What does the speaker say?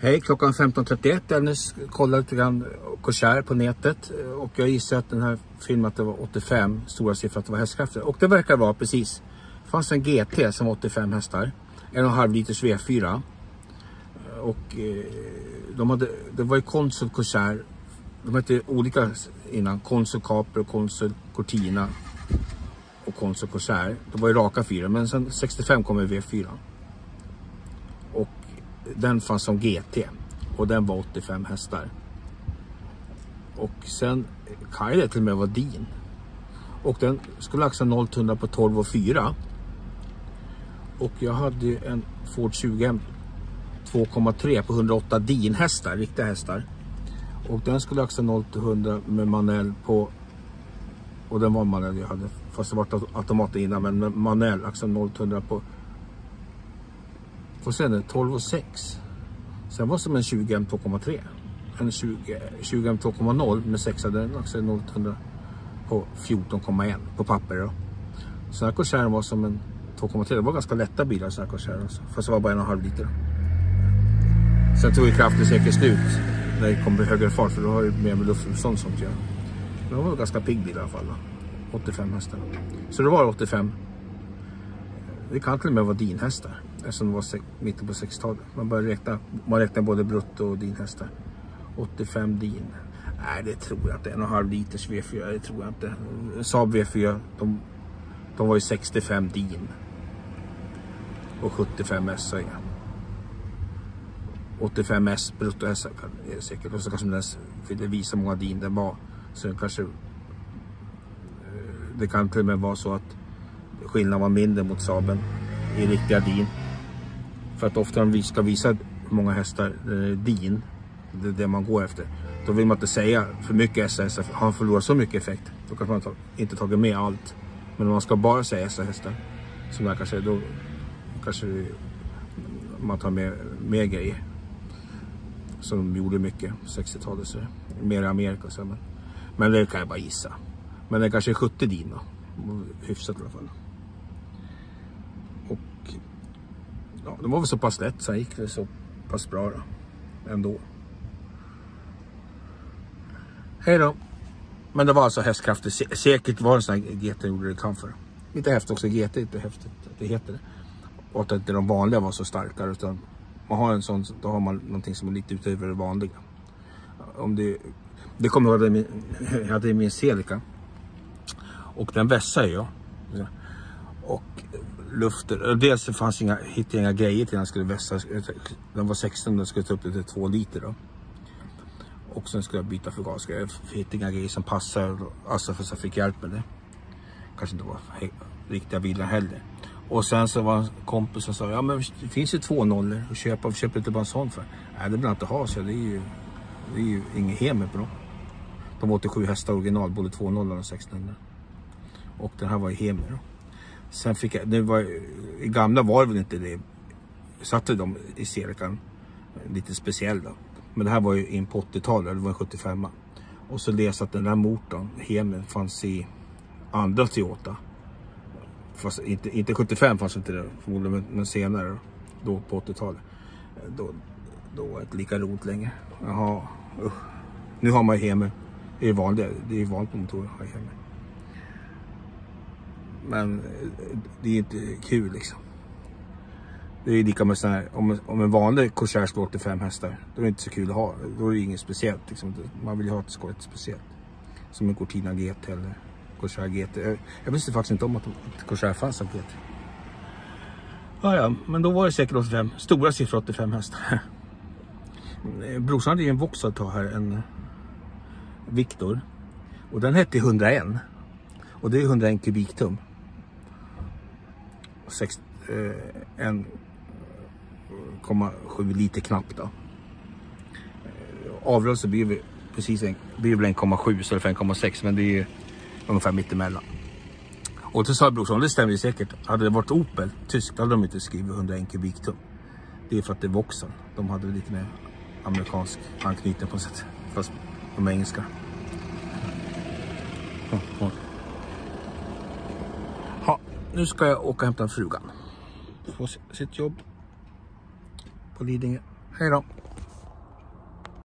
Hej, klockan 15.31. Dennis kollade lite grann Korsär på nätet eh, och jag gissar att den här filmen att det var 85, stora siffror att det var hästkrafter. Och det verkar vara precis. Det fanns en GT som var 85 hästar, en och en halv liters V4. Och eh, de hade, det var ju Consul Korsär. de hette olika innan, Consul Caper och Consul Cortina och Consul Korsär. Det var ju raka fyra, men sen 65 kom V4 den fanns som GT och den var 85 hästar. Och sen kan det till och med vara din. Och den skulle axla 0 100 på 12 och 4. Och jag hade en Ford 20 2,3 på 108 din hästar, riktiga hästar. Och den skulle axla 0 100 med manuell på och den var manuell jag hade fast det var automat innan men manuell axla 0 100 på och sen en 12 och 6. Sen var det som en 20 M 2,3. En 20, 20 M 2,0 med 6 den alltså också 0 på 14,1 på papper då. Så här var som en 2,3. Det var ganska lätta bilar så här Corsair alltså. Fast det var bara en och en halv liter. Sen tog ju kraften säkert slut när det kom i högre fart för då har ju mer med luftmotstånd och sånt göra. Men det var en ganska pigg bil i alla fall. Då. 85 hästar. Så det var 85. Det kan till och med vara din hästar eftersom det var mitten på 60-talet. Man börjar räkna, man räknar både brutto och dinhästar. 85 din. Nej, det tror jag inte. En och en halv liters V4, det tror jag inte. Saab V4, de, de var ju 65 din. Och 75 S säger jag. 85 S bruttohästar är det säkert. Och så kanske den ville visa många din den var. Så kanske eh, det kan till och med vara så att skillnaden var mindre mot Saaben i riktiga din. För att ofta när vi ska visa hur många hästar eh, din, det är det man går efter. Då vill man inte säga för mycket SAS, har han förlorat så mycket effekt, då kanske man inte tagit med allt. Men om man ska bara säga SAS-hästar, som det här kanske, då kanske man tar med mer grejer. Som de gjorde mycket 60-talet, så mer i Amerika. Så, men, men det kan jag bara gissa. Men det kanske är 70 din då, hyfsat i alla fall. Ja, det var väl så pass lätt så gick det så pass bra då. Ändå. Hej då. Men det var alltså hästkrafter. Säkert var det sån här GT gjorde reklam för. Lite häftigt också. GT är inte häftigt att det heter det. Och att inte de vanliga var så starka. Utan man har en sån, då har man någonting som är lite utöver det vanliga. Om det, det kommer jag ihåg, jag hade min Celica. Och den vässade jag. Och luften. Eh, Dels så fanns inga, hittade jag inga grejer till den skulle vässa. Den var 16 och skulle ta upp det till 2 liter då. Och sen skulle jag byta förgasare. Jag hittade inga grejer som passade. Alltså för så jag fick hjälp med det. Kanske inte var riktiga bilar heller. Och sen så var en kompis som sa, ja men det finns ju två nollor att köpa. Varför köper inte bara en sån för? Nej det vill jag inte ha så det är ju, det är ju inget hem på dem. De 87 hästar original, både 2.0 och 1600. Och den här var ju hemer då. Sen fick jag, det var, i gamla var det väl inte det. Satte de i Serikan lite speciell då. Men det här var ju in på 80-talet, det var en 75 Och så läste att den där motorn, Hemen, fanns i andra Toyota. Fast inte, inte 75 fanns inte det förmodligen, men senare då på 80-talet. Då, då var det inte lika roligt längre. Jaha, usch. Nu har man ju Hemen. Det är vanligt, det är vanligt på motorer att ha Hemen. Men eh, det är inte kul liksom. Det är lika med sån här, om, om en vanlig Corsair slår 85 hästar, då är det inte så kul att ha. Då är det inget speciellt. Liksom. Man vill ju ha ett skoj speciellt. Som en Cortina GT eller Corsair GT. Jag, jag visste faktiskt inte om att, att Corsair fanns som GT. Ja, ja, men då var det säkert 85. Stora siffror 85 hästar. Brorsan hade ju en Vauxhall ta här, en Victor. Och den hette 101. Och det är 101 kubiktum. 1,7 eh, liter knappt då. Eh, avrörelse blir vi precis en, blir väl 1,7 istället för 1,6 men det är ju ungefär mittemellan. Och till sa brorsan, det stämmer ju säkert. Hade det varit Opel, tyskt, hade de inte skrivit 101 kubiktum. Det är för att det är Vauxhall. De hade lite mer amerikansk anknytning på något sätt. Fast de är engelska nu ska jag åka och hämta frugan. På sitt jobb på Lidingö. Hej då!